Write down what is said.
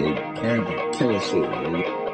They can't kill us, nigga.